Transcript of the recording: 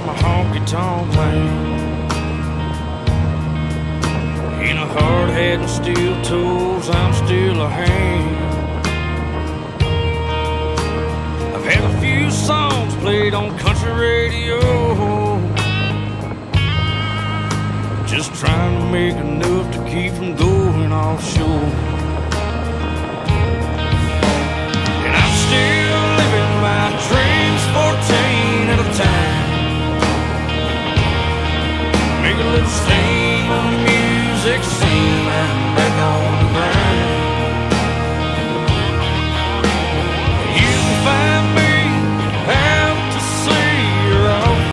I'm a honky tonk man. In a hard hat and steel tools, I'm still a hand. I've had a few songs played on country radio. Just trying to make enough to keep from going offshore.